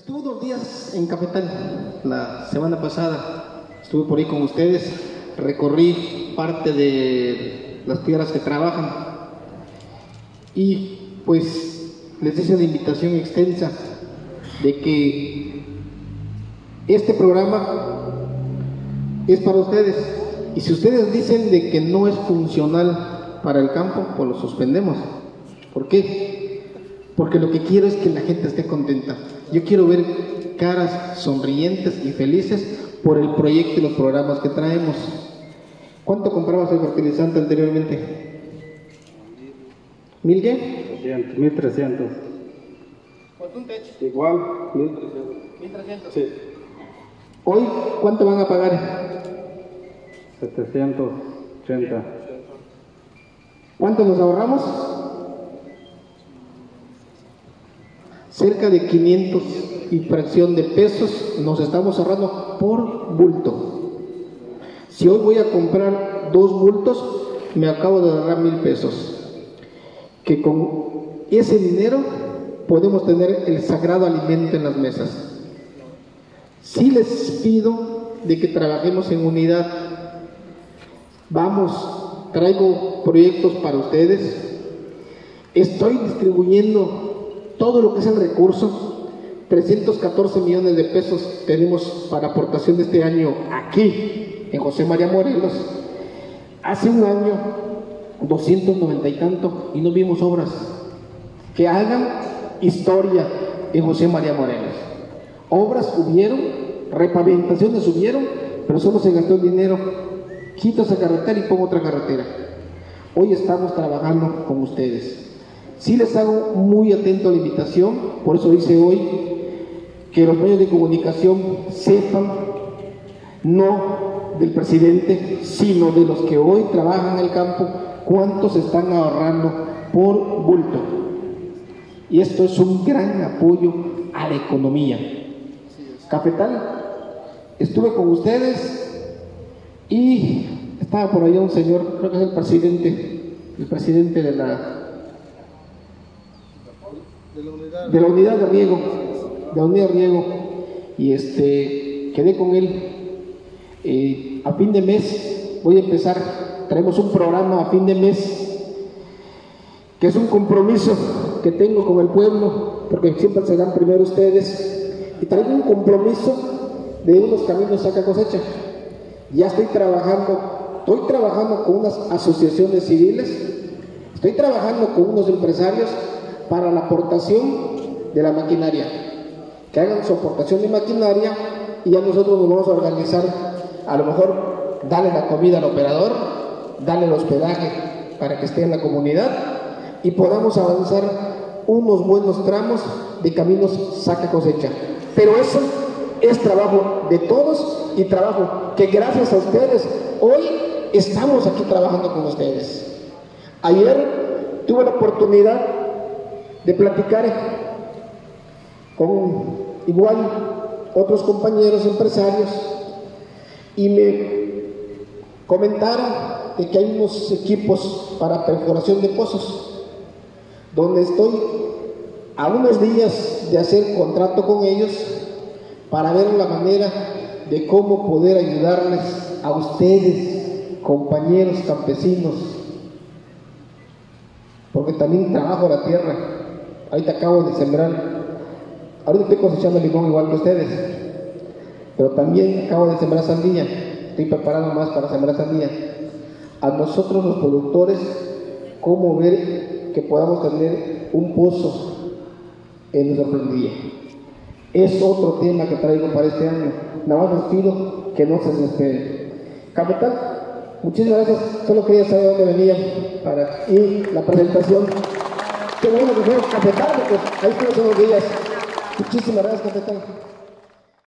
Estuve dos días en Capital la semana pasada. Estuve por ahí con ustedes. Recorrí parte de las tierras que trabajan. Y pues les hice la invitación extensa de que este programa es para ustedes. Y si ustedes dicen de que no es funcional para el campo, pues lo suspendemos. ¿Por qué? Porque lo que quiero es que la gente esté contenta. Yo quiero ver caras sonrientes y felices por el proyecto y los programas que traemos. ¿Cuánto comprabas el fertilizante anteriormente? ¿Mil qué? 1300. ¿Cuánto un techo? Igual, 1300. 1300. Sí. Hoy, ¿cuánto van a pagar? 780. ¿Cuánto nos ahorramos? Cerca de 500 y fracción de pesos nos estamos ahorrando por bulto. Si hoy voy a comprar dos bultos, me acabo de ahorrar mil pesos. Que con ese dinero podemos tener el sagrado alimento en las mesas. Sí les pido de que trabajemos en unidad. Vamos, traigo proyectos para ustedes. Estoy distribuyendo todo lo que es el recurso. 314 millones de pesos tenemos para aportación de este año aquí, en José María Morelos. Hace un año, 290 y tanto, y no vimos obras que hagan historia en José María Morelos. Obras hubieron, repavimentaciones hubieron, pero solo se gastó el dinero. Quito esa carretera y pongo otra carretera. Hoy estamos trabajando con ustedes. Sí les hago muy atento a la invitación, por eso dice hoy que los medios de comunicación sepan, no del presidente, sino de los que hoy trabajan en el campo, cuánto se están ahorrando por bulto. Y esto es un gran apoyo a la economía. Cafetal, estuve con ustedes y estaba por allá un señor, creo que es el presidente, el presidente de la de la unidad de riego, de la unidad de riego, y este, quedé con él. Eh, a fin de mes voy a empezar, traemos un programa a fin de mes, que es un compromiso que tengo con el pueblo, porque siempre serán primero ustedes, y traigo un compromiso de unos caminos saca cosecha. Ya estoy trabajando, estoy trabajando con unas asociaciones civiles, estoy trabajando con unos empresarios para la aportación de la maquinaria. Que hagan su aportación de maquinaria y ya nosotros nos vamos a organizar, a lo mejor darle la comida al operador, darle el hospedaje para que esté en la comunidad y podamos avanzar unos buenos tramos de caminos saca cosecha. Pero eso es trabajo de todos y trabajo que gracias a ustedes hoy estamos aquí trabajando con ustedes. Ayer tuve la oportunidad de platicar con igual otros compañeros empresarios y me comentaron de que hay unos equipos para perforación de pozos, donde estoy a unos días de hacer contrato con ellos para ver la manera de cómo poder ayudarles a ustedes, compañeros campesinos, porque también trabajo la tierra. Ahorita acabo de sembrar, ahorita estoy cosechando limón igual que ustedes, pero también acabo de sembrar sandía, estoy preparando más para sembrar sandía. A nosotros los productores, cómo ver que podamos tener un pozo en nuestra plantilla. Es otro tema que traigo para este año. Nada más les pido que no se desesperen. Capital, muchísimas gracias. Solo quería saber dónde venía para y la presentación. Qué bueno que Capital, porque ahí estuvimos unos días. Muchísimas gracias, Capital.